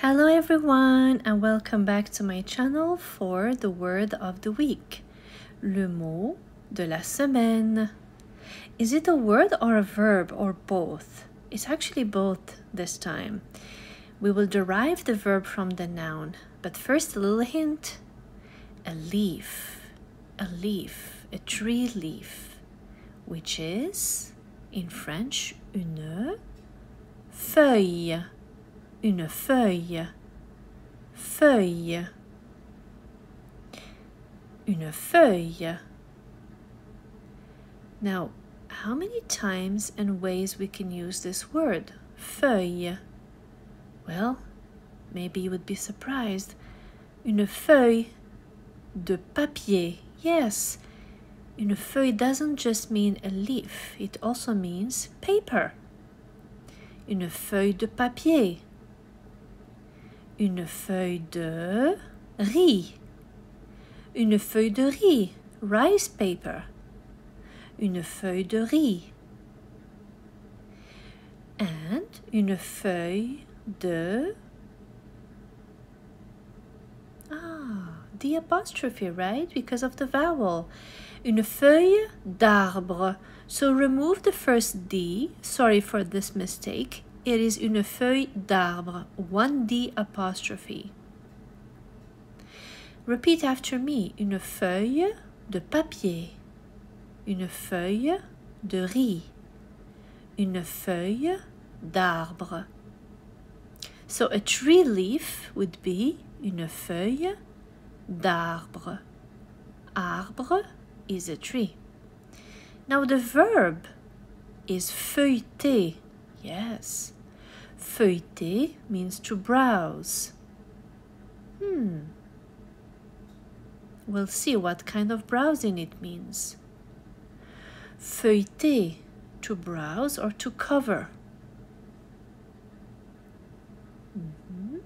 Hello everyone and welcome back to my channel for the word of the week. Le mot de la semaine. Is it a word or a verb or both? It's actually both this time. We will derive the verb from the noun, but first a little hint. A leaf, a leaf, a tree leaf, which is in French une feuille une feuille, feuille, une feuille. Now, how many times and ways we can use this word, feuille? Well, maybe you would be surprised. Une feuille de papier. Yes, une feuille doesn't just mean a leaf, it also means paper. Une feuille de papier une feuille de riz, une feuille de riz, rice paper, une feuille de riz, and une feuille de ah the apostrophe right? Because of the vowel. Une feuille d'arbre. So remove the first d. Sorry for this mistake it is une feuille d'arbre, one D apostrophe. Repeat after me. Une feuille de papier. Une feuille de riz. Une feuille d'arbre. So a tree leaf would be une feuille d'arbre. Arbre is a tree. Now the verb is feuilleter Yes. Feuilleter means to browse. Hmm. We'll see what kind of browsing it means. Feuilleter, to browse or to cover. Mm -hmm.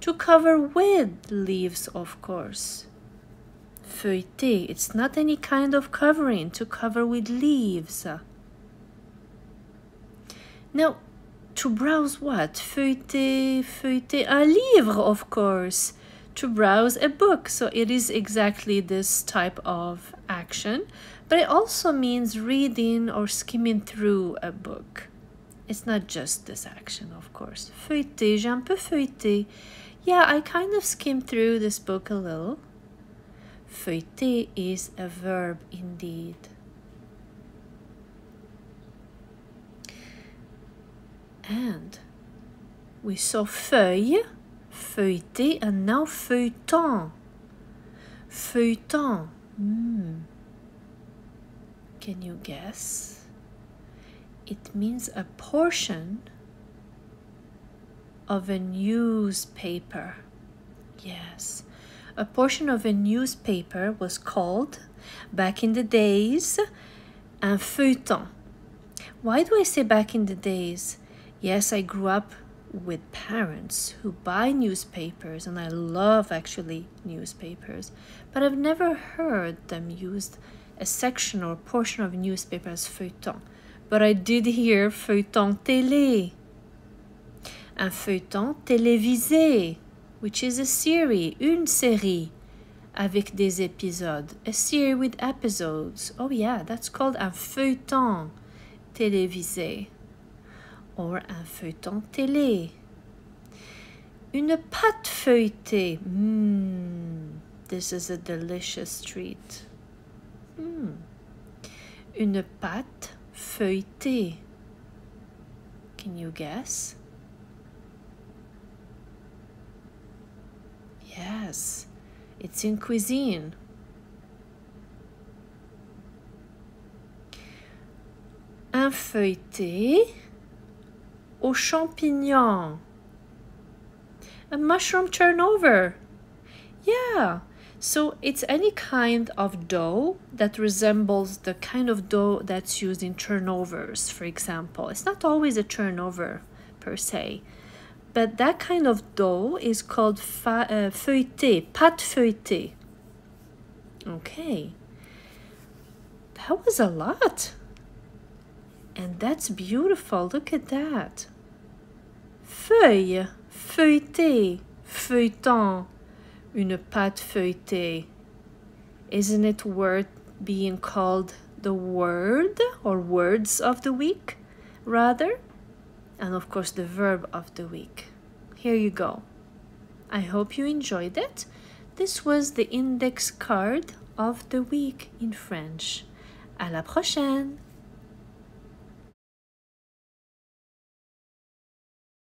To cover with leaves, of course. Feuilleter, it's not any kind of covering, to cover with leaves. Now, to browse what? Feuilleter, feuilleter un livre, of course. To browse a book. So it is exactly this type of action. But it also means reading or skimming through a book. It's not just this action, of course. Feuilleter, j'ai un peu feuilleté. Yeah, I kind of skimmed through this book a little. Feuilleter is a verb indeed. and we saw feuille, feuilleté, and now feuilleton. Feuilleton. Mm. Can you guess? It means a portion of a newspaper. Yes, a portion of a newspaper was called, back in the days, un feuilleton. Why do I say back in the days? Yes, I grew up with parents who buy newspapers, and I love actually newspapers, but I've never heard them use a section or portion of newspaper as feuilleton. But I did hear feuilleton télé. Un feuilleton télévisé, which is a series, une série, avec des épisodes, a series with episodes. Oh yeah, that's called un feuilleton télévisé or un feuilleton télé. Une pâte feuilletée. Mmm, this is a delicious treat. Mm. Une pâte feuilletée. Can you guess? Yes, it's in cuisine. Un feuilleté aux champignons. A mushroom turnover. Yeah, so it's any kind of dough that resembles the kind of dough that's used in turnovers, for example. It's not always a turnover per se, but that kind of dough is called uh, feuilleté, pâte feuilletée. Okay, that was a lot. And that's beautiful. Look at that. Feuille. Feuilleter, feuilleton, une pâte feuilletée. Isn't it worth being called the word or words of the week, rather? And of course, the verb of the week. Here you go. I hope you enjoyed it. This was the index card of the week in French. À la prochaine!